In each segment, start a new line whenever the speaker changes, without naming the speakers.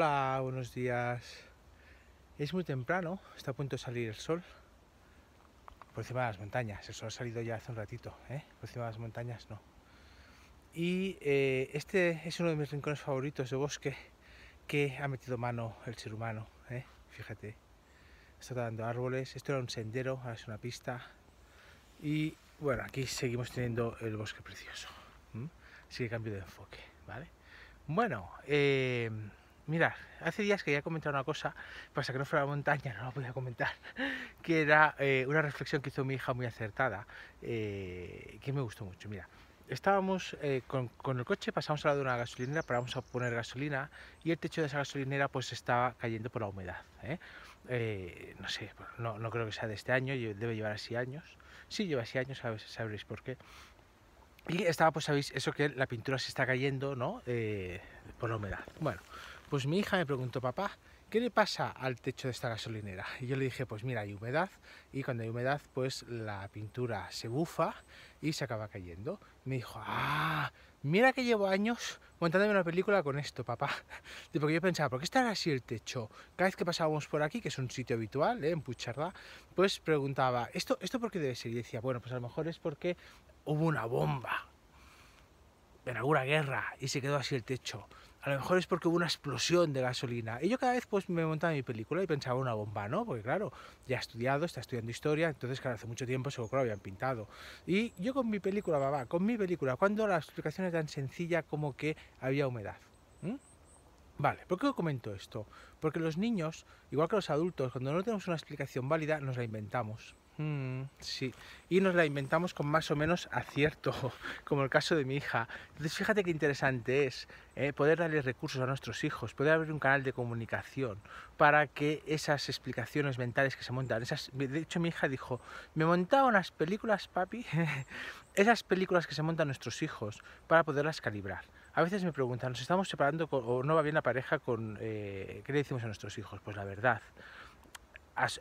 Hola, buenos días. Es muy temprano, está a punto de salir el sol. Por encima de las montañas. El sol ha salido ya hace un ratito, ¿eh? Por encima de las montañas no. Y eh, este es uno de mis rincones favoritos de bosque que ha metido mano el ser humano, ¿eh? Fíjate. Está dando árboles. Esto era un sendero, ahora es una pista. Y bueno, aquí seguimos teniendo el bosque precioso. Así que cambio de enfoque, ¿vale? Bueno, eh, mirad, hace días quería comentar una cosa, pasa que no fuera la montaña, no la podía comentar, que era eh, una reflexión que hizo mi hija muy acertada, eh, que me gustó mucho. Mira, estábamos eh, con, el coche, pasamos al lado de una gasolinera, paramos a poner gasolina y el techo de esa gasolinera pues estaba cayendo por la humedad. ¿eh? No sé, no, no, creo que sea de este año, debe llevar así años. Sí, lleva así años, sabréis por qué. Y estaba, pues sabéis, eso que la pintura se está cayendo, ¿no? Por la humedad. Bueno, pues mi hija me preguntó, papá, ¿qué le pasa al techo de esta gasolinera? Y yo le dije, pues mira, hay humedad y cuando hay humedad, pues la pintura se bufa y se acaba cayendo. Me dijo, ah, mira que llevo años montándome una película con esto, papá. Porque yo pensaba, ¿por qué estará así el techo? Cada vez que pasábamos por aquí, que es un sitio habitual, ¿eh? en Puchardá, pues preguntaba, ¿esto, ¿esto por qué debe ser? Y decía, bueno, pues a lo mejor es porque hubo una bomba en alguna guerra y se quedó así el techo. A lo mejor es porque hubo una explosión de gasolina. Y yo cada vez pues me montaba mi película y pensaba una bomba, ¿no? Porque claro, ya he estudiado, está estudiando historia, entonces claro, hace mucho tiempo seguro que lo habían pintado. Y yo con mi película, babá, con mi película, cuando la explicación es tan sencilla como que había humedad. Vale, ¿por qué comento esto? Porque los niños, igual que los adultos, cuando no tenemos una explicación válida, nos la inventamos. Mm, sí, y nos la inventamos con más o menos acierto, como el caso de mi hija. Entonces, fíjate qué interesante es eh, poder darle recursos a nuestros hijos, poder abrir un canal de comunicación para que esas explicaciones mentales que se montan, esas, de hecho mi hija dijo, me montaba unas películas, papi, esas películas que se montan nuestros hijos para poderlas calibrar. A veces me preguntan, ¿nos estamos separando o no va bien la pareja con... Eh, ¿Qué le decimos a nuestros hijos? Pues la verdad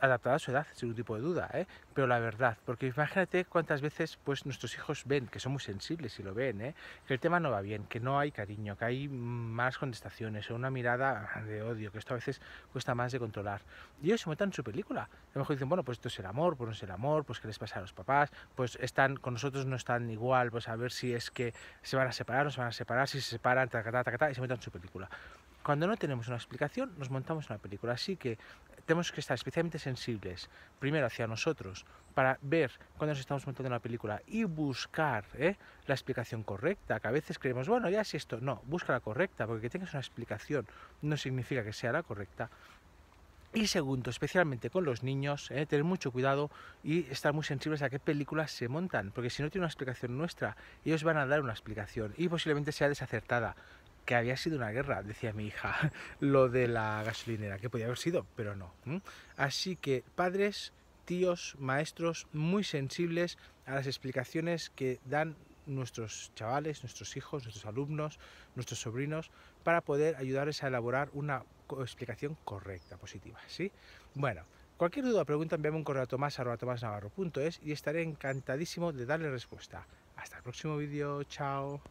adaptada a su edad, sin ningún tipo de duda, ¿eh? pero la verdad, porque imagínate cuántas veces pues nuestros hijos ven, que son muy sensibles y lo ven, ¿eh? que el tema no va bien, que no hay cariño, que hay malas contestaciones o una mirada de odio, que esto a veces cuesta más de controlar. Y ellos se montan en su película. A lo mejor dicen, bueno, pues esto es el amor, pues no es el amor, pues qué les pasa a los papás, pues están con nosotros no están igual, pues a ver si es que se van a separar, no se van a separar, si se separan, tacata, tacata, y se montan en su película. Cuando no tenemos una explicación, nos montamos una película. Así que tenemos que estar especialmente sensibles, primero hacia nosotros, para ver cuando nos estamos montando una película y buscar ¿eh? la explicación correcta, que a veces creemos, bueno, ya es esto. No, busca la correcta, porque que tengas una explicación no significa que sea la correcta. Y segundo, especialmente con los niños, ¿eh? tener mucho cuidado y estar muy sensibles a qué películas se montan, porque si no tiene una explicación nuestra, ellos van a dar una explicación y posiblemente sea desacertada que había sido una guerra, decía mi hija, lo de la gasolinera, que podía haber sido, pero no. Así que padres, tíos, maestros, muy sensibles a las explicaciones que dan nuestros chavales, nuestros hijos, nuestros alumnos, nuestros sobrinos, para poder ayudarles a elaborar una explicación correcta, positiva. ¿sí? Bueno, cualquier duda o pregunta, envíame un correo a tomás.tomasnavarro.es y estaré encantadísimo de darle respuesta. Hasta el próximo vídeo, chao.